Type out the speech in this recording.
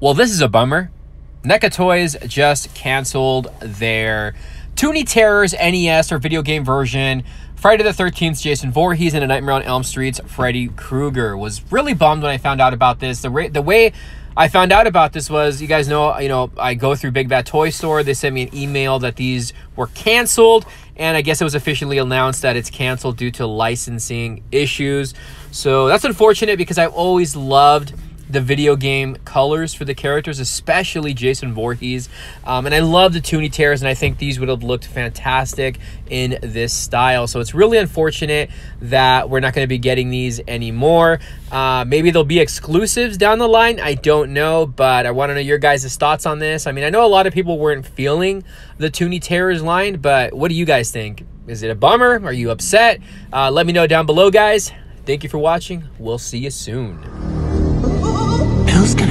Well, this is a bummer. NECA Toys just canceled their Toony Terrors NES or video game version. Friday the 13th, Jason Voorhees and A Nightmare on Elm Street's Freddy Krueger. Was really bummed when I found out about this. The, the way I found out about this was, you guys know, you know, I go through Big Bad Toy Store. They sent me an email that these were canceled, and I guess it was officially announced that it's canceled due to licensing issues. So that's unfortunate because I've always loved the video game colors for the characters, especially Jason Voorhees. Um, and I love the Toony Terrors, and I think these would have looked fantastic in this style. So it's really unfortunate that we're not going to be getting these anymore. Uh, maybe there'll be exclusives down the line. I don't know, but I want to know your guys' thoughts on this. I mean, I know a lot of people weren't feeling the Toony Terrors line, but what do you guys think? Is it a bummer? Are you upset? Uh, let me know down below, guys. Thank you for watching. We'll see you soon. Bill's gonna